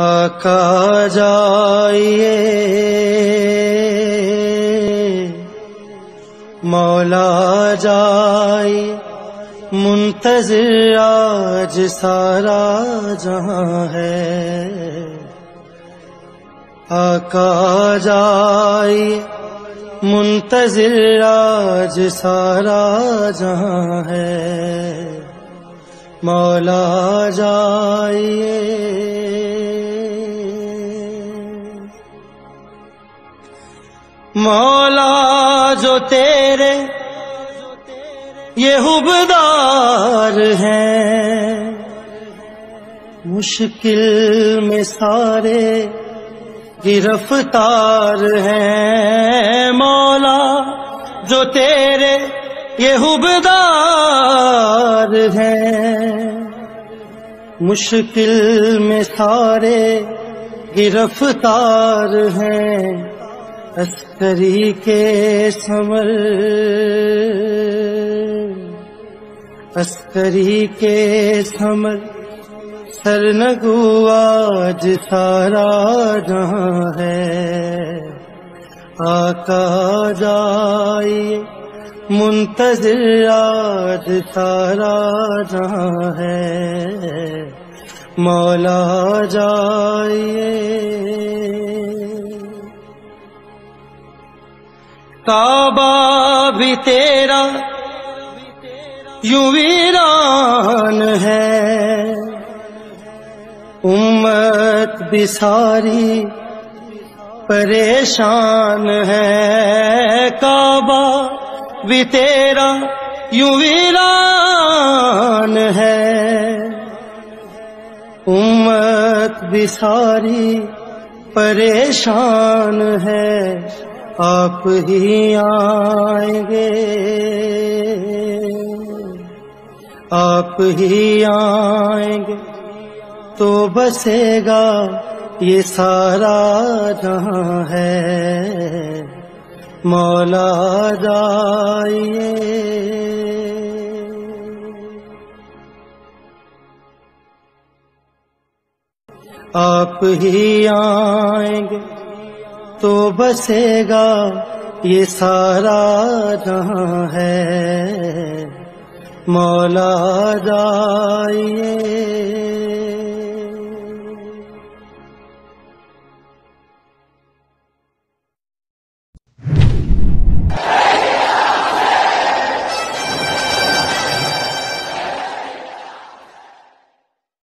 आका जाइए मौला जाइए मुंतजिर आज सारा जहाँ है। आका जाइए मुंतजिर आज सारा जहाँ है। मौला जाइए मौला जो तेरे ये हुबदार हैं। मुश्किल में सारे गिरफ़्तार हैं। मौला जो तेरे ये हुबदार हैं। मुश्किल में सारे गिरफ़्तार हैं। अस्करी के समर अस्करी के समर सरनगु आज सारा जहाँ है। आका जाइए मुंतजिर आज सारा जहाँ है। मौला जाइए काबा भी तेरा यूँ वीरान है। उम्मत भी सारी परेशान है। काबा भी तेरा यूँ वीरान है। उम्मत भी सारी परेशान है। आप ही आएँगे। आप ही आएँगे तो बसेगा ये सारा जहाँ है। मौला जाइए। आप ही आएँगे तो बसेगा ये सारा जहाँ है। मौला जाइए।